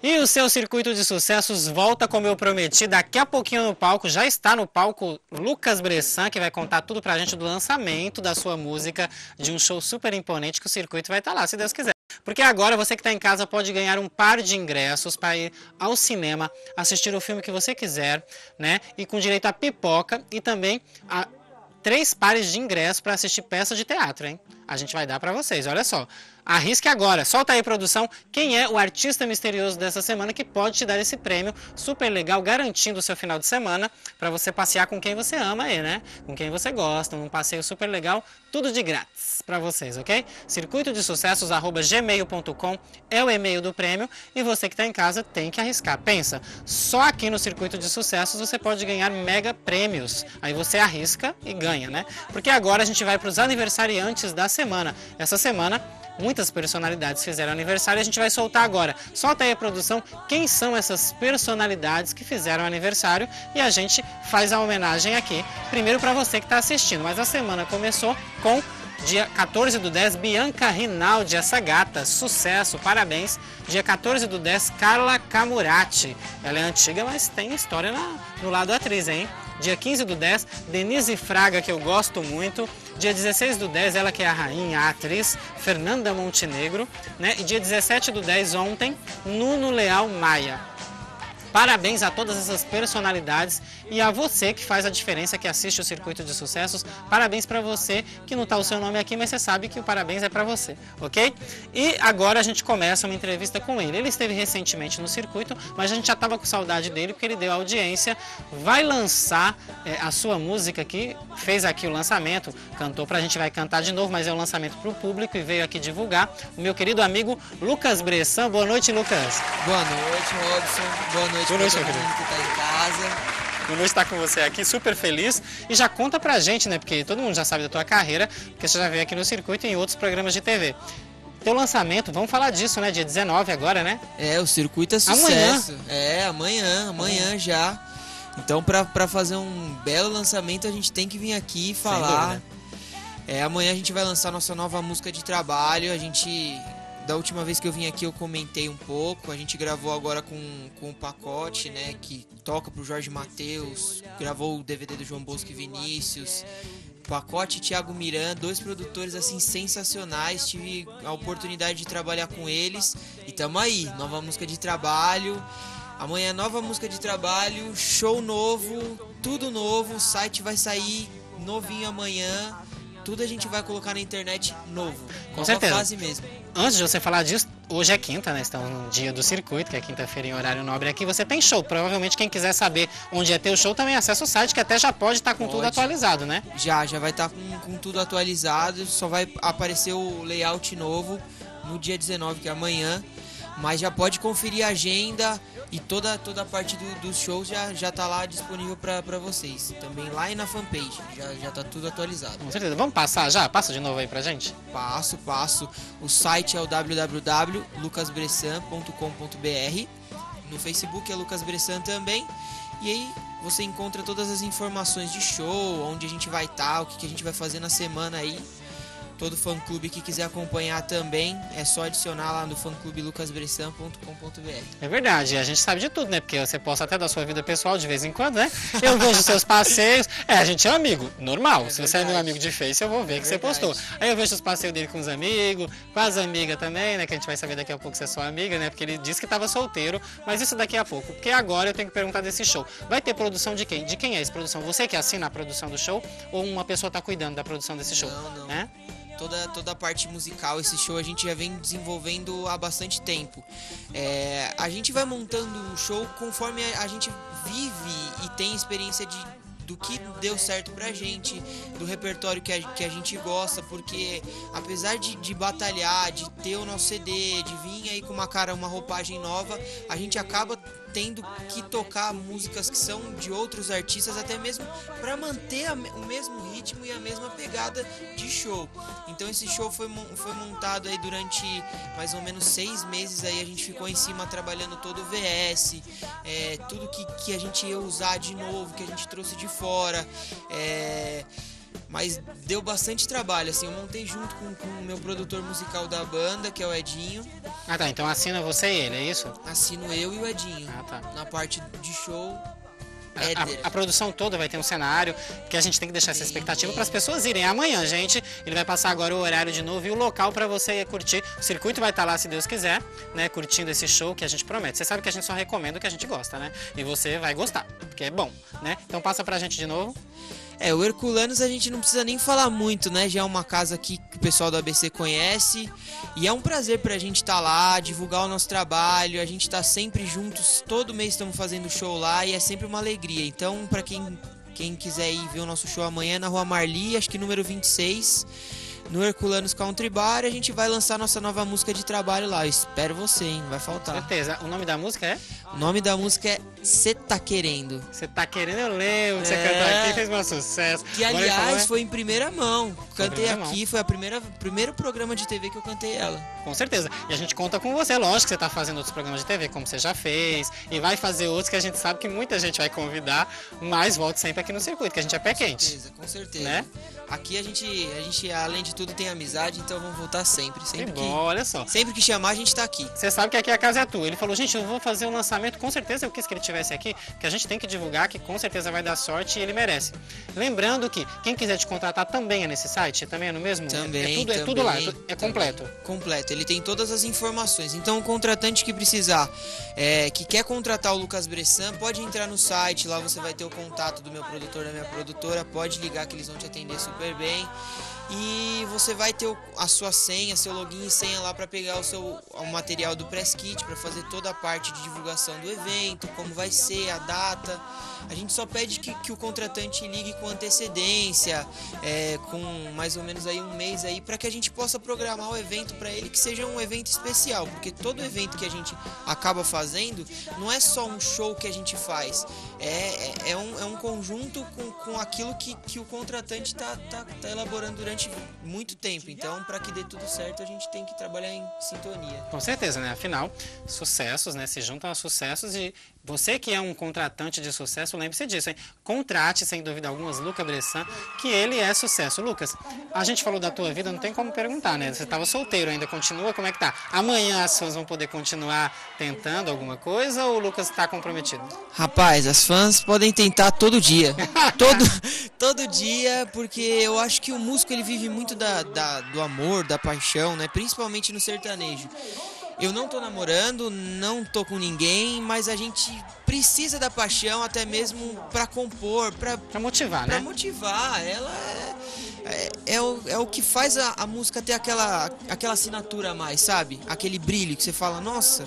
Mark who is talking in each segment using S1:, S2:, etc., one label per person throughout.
S1: E o seu circuito de sucessos volta como eu prometi daqui a pouquinho no palco. Já está no palco Lucas Bressan, que vai contar tudo pra gente do lançamento da sua música, de um show super imponente que o circuito vai estar lá, se Deus quiser. Porque agora você que está em casa pode ganhar um par de ingressos para ir ao cinema, assistir o filme que você quiser, né? E com direito a pipoca e também a três pares de ingressos para assistir peça de teatro, hein? A gente vai dar para vocês, olha só. Arrisque agora, solta aí produção, quem é o artista misterioso dessa semana que pode te dar esse prêmio super legal, garantindo o seu final de semana para você passear com quem você ama aí, né? Com quem você gosta, um passeio super legal, tudo de grátis para vocês, ok? Circuito de sucessos gmail.com é o e-mail do prêmio e você que está em casa tem que arriscar. Pensa, só aqui no Circuito de Sucessos você pode ganhar mega prêmios. Aí você arrisca e ganha, né? Porque agora a gente vai para os aniversariantes da semana. Essa semana Muitas personalidades fizeram aniversário e a gente vai soltar agora. Solta aí a produção quem são essas personalidades que fizeram aniversário e a gente faz a homenagem aqui. Primeiro para você que está assistindo, mas a semana começou com Dia 14 do 10, Bianca Rinaldi, essa gata, sucesso, parabéns. Dia 14 do 10, Carla Camurati. Ela é antiga, mas tem história na, no lado atriz, hein? Dia 15 do 10, Denise Fraga, que eu gosto muito. Dia 16 do 10, ela que é a rainha, a atriz, Fernanda Montenegro. Né? E dia 17 do 10, ontem, Nuno Leal Maia. Parabéns a todas essas personalidades e a você que faz a diferença, que assiste o Circuito de Sucessos. Parabéns para você que não está o seu nome aqui, mas você sabe que o parabéns é para você, ok? E agora a gente começa uma entrevista com ele. Ele esteve recentemente no circuito, mas a gente já estava com saudade dele porque ele deu audiência. Vai lançar é, a sua música aqui, fez aqui o lançamento, cantou para a gente, vai cantar de novo, mas é um lançamento para o público e veio aqui divulgar. O meu querido amigo Lucas Bressan. Boa noite, Lucas.
S2: Boa noite, Robson. Boa noite, Boa noite todo mundo que está em casa.
S1: Nuno está com você aqui, super feliz. E já conta pra gente, né? Porque todo mundo já sabe da tua carreira, porque você já veio aqui no circuito e em outros programas de TV. Teu lançamento, vamos falar disso, né? Dia 19 agora, né?
S2: É, o circuito é sucesso. Amanhã. É, amanhã, amanhã já. Então, para fazer um belo lançamento, a gente tem que vir aqui e falar. É, amanhã a gente vai lançar nossa nova música de trabalho. A gente da última vez que eu vim aqui eu comentei um pouco. A gente gravou agora com, com o pacote, né? Que toca pro Jorge Matheus. Gravou o DVD do João Bosco e Vinícius. Pacote Thiago Miran, dois produtores assim sensacionais. Tive a oportunidade de trabalhar com eles. E tamo aí, nova música de trabalho. Amanhã nova música de trabalho, show novo, tudo novo. O site vai sair novinho amanhã. Tudo a gente vai colocar na internet novo.
S1: Com nova certeza. fase mesmo antes de você falar disso, hoje é quinta, né? Estamos no dia do circuito, que é quinta-feira em horário nobre aqui. Você tem show. Provavelmente quem quiser saber onde é teu show também acessa o site, que até já pode estar tá com pode. tudo atualizado, né?
S2: Já, já vai estar tá com, com tudo atualizado. Só vai aparecer o layout novo no dia 19, que é amanhã. Mas já pode conferir a agenda e toda, toda a parte do, dos shows já, já tá lá disponível para vocês. Também lá e na fanpage, já, já tá tudo atualizado.
S1: Com certeza. Vamos passar já? Passa de novo aí pra gente?
S2: Passo, passo. O site é o www.lucasbressan.com.br. No Facebook é Lucas Bressan também. E aí você encontra todas as informações de show, onde a gente vai estar, tá, o que, que a gente vai fazer na semana aí. Todo fã clube que quiser acompanhar também é só adicionar lá no fãclubelukasbressan.com.br.
S1: É verdade, a gente sabe de tudo, né? Porque você posta até da sua vida pessoal de vez em quando, né? Eu vejo seus passeios. É, a gente é amigo, normal. É Se você é meu amigo de Face, eu vou ver é que verdade. você postou. Aí eu vejo os passeios dele com os amigos, com as amigas também, né? Que a gente vai saber daqui a pouco se é sua amiga, né? Porque ele disse que estava solteiro, mas isso daqui a pouco. Porque agora eu tenho que perguntar desse show. Vai ter produção de quem? De quem é essa produção? Você que assina a produção do show ou uma pessoa está cuidando da produção desse show?
S2: Não, não. Né? Toda, toda a parte musical, esse show a gente já vem desenvolvendo há bastante tempo. É, a gente vai montando o show conforme a, a gente vive e tem experiência de, do que deu certo pra gente, do repertório que a, que a gente gosta, porque apesar de, de batalhar, de ter o nosso CD, de vir aí com uma cara, uma roupagem nova, a gente acaba tendo que tocar músicas que são de outros artistas, até mesmo para manter a, o mesmo ritmo e a mesma pegada de show. Então esse show foi, foi montado aí durante mais ou menos seis meses aí a gente ficou em cima trabalhando todo o VS, é, tudo que, que a gente ia usar de novo, que a gente trouxe de fora. É, Mas deu bastante trabalho, assim, eu montei junto com, com o meu produtor musical da banda, que é o Edinho.
S1: Ah tá, então assina você e ele, é isso?
S2: Assino eu e o Edinho. Ah tá. Na parte de show,
S1: a, a, produção toda vai ter um cenário que a gente tem que deixar essa expectativa para as pessoas irem. Amanhã, gente, ele vai passar agora o horário de novo e o local para você curtir. O circuito vai estar tá lá, se Deus quiser, né? Curtindo esse show que a gente promete. Você sabe que a gente só recomenda o que a gente gosta, né? E você vai gostar, porque é bom, né? Então passa pra gente de novo.
S2: É, o Herculanos a gente não precisa nem falar muito, né? Já é uma casa aqui que o pessoal do ABC conhece. E é um prazer pra gente estar tá lá, divulgar o nosso trabalho. A gente tá sempre juntos, todo mês estamos fazendo show lá e é sempre uma alegria. Então, pra quem, quem quiser ir ver o nosso show amanhã na Rua Marli, acho que número 26 no Herculanos Country Bar a gente vai lançar nossa nova música de trabalho lá. Eu espero você, hein? Vai faltar.
S1: Certeza. O nome da música é?
S2: O nome da música é Cê Tá Querendo.
S1: Você Tá Querendo, eu lembro. Você é... cantou aqui fez um sucesso.
S2: Que, aliás, é? foi em primeira mão. Cantei primeira aqui, mão. foi a primeira primeiro programa de TV que eu cantei ela.
S1: Com certeza. E a gente conta com você. Lógico que você tá fazendo outros programas de TV, como você já fez. E vai fazer outros que a gente sabe que muita gente vai convidar. Mas volte sempre aqui no circuito, que a gente é pé quente.
S2: Com certeza, com certeza. Né? Aqui a gente, a gente, além de tudo, tem amizade, então vamos voltar sempre. sempre
S1: que bom, que, olha só.
S2: Sempre que chamar, a gente tá aqui.
S1: Você sabe que aqui a casa é tua. Ele falou, gente, eu vou fazer um lançamento, com certeza eu quis que ele tivesse aqui, que a gente tem que divulgar, que com certeza vai dar sorte e ele merece. Lembrando que quem quiser te contratar também é nesse site, também é no mesmo?
S2: Também,
S1: é,
S2: é tudo,
S1: também, é tudo lá, é completo.
S2: Também. Completo, ele tem todas as informações. Então o contratante que precisar, é, que quer contratar o Lucas Bressan, pode entrar no site, lá você vai ter o contato do meu produtor, da minha produtora, pode ligar que eles vão te atender super bem e você vai ter a sua senha, seu login e senha lá para pegar o seu o material do press kit para fazer toda a parte de divulgação do evento, como vai ser, a data. A gente só pede que, que o contratante ligue com antecedência, é, com mais ou menos aí um mês aí, para que a gente possa programar o evento para ele que seja um evento especial, porque todo evento que a gente acaba fazendo não é só um show que a gente faz, é, é, é um, é um conjunto com, com aquilo que, que o contratante está tá, tá elaborando durante muito tempo. Então, para que dê tudo certo, a gente tem que trabalhar em sintonia.
S1: Com certeza, né? Afinal, sucessos, né? Se juntam a sucessos e você que é um contratante de sucesso, lembre-se disso, hein? Contrate, sem dúvida alguma, Lucas Bressan, que ele é sucesso. Lucas, a gente falou da tua vida, não tem como perguntar, né? Você estava solteiro ainda, continua, como é que tá? Amanhã as fãs vão poder continuar tentando alguma coisa ou o Lucas está comprometido?
S2: Rapaz, as fãs podem tentar todo dia. todo, todo dia, porque eu acho que o músico ele vive muito da, da, do amor, da paixão, né? Principalmente no sertanejo. Eu não tô namorando, não tô com ninguém, mas a gente precisa da paixão até mesmo para compor, para
S1: motivar,
S2: pra
S1: né?
S2: Para motivar. Ela é, é, é, o, é o que faz a, a música ter aquela, aquela assinatura a mais, sabe? Aquele brilho que você fala, nossa,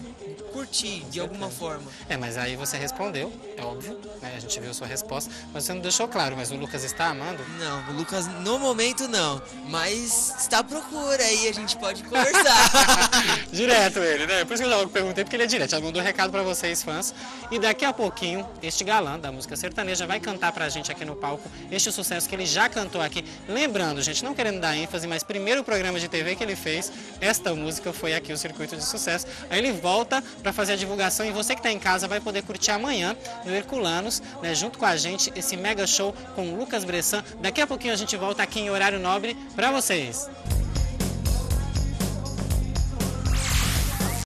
S2: curti de alguma forma.
S1: É, mas aí você respondeu, é óbvio, né? A gente viu a sua resposta, mas você não deixou claro, mas o Lucas está amando?
S2: Não, o Lucas no momento não, mas está à procura aí, a gente pode conversar.
S1: direto ele, né? Por isso que eu já perguntei, porque ele é direto, já mandou um recado para vocês, fãs. E daqui a pouquinho, este galã da música sertaneja vai cantar pra gente aqui no palco este sucesso que ele já cantou aqui. Lembrando, gente, não querendo dar ênfase, mas primeiro programa de TV que ele fez, esta música foi aqui o Circuito de Sucesso. Aí ele volta para fazer a divulgação e você que está em casa vai poder curtir amanhã no Herculanos, né, junto com a gente, esse mega show com Lucas Bressan. Daqui a pouquinho a gente volta aqui em horário nobre para vocês.